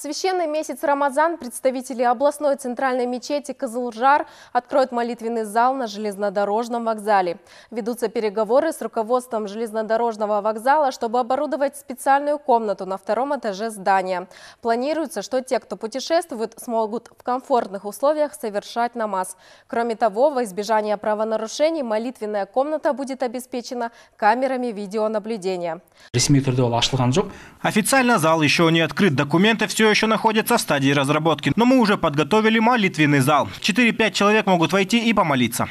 священный месяц Рамазан представители областной центральной мечети Кызылжар откроют молитвенный зал на железнодорожном вокзале. Ведутся переговоры с руководством железнодорожного вокзала, чтобы оборудовать специальную комнату на втором этаже здания. Планируется, что те, кто путешествует, смогут в комфортных условиях совершать намаз. Кроме того, во избежание правонарушений молитвенная комната будет обеспечена камерами видеонаблюдения. Официально зал еще не открыт, документы все еще находятся в стадии разработки, но мы уже подготовили молитвенный зал. 4-5 человек могут войти и помолиться.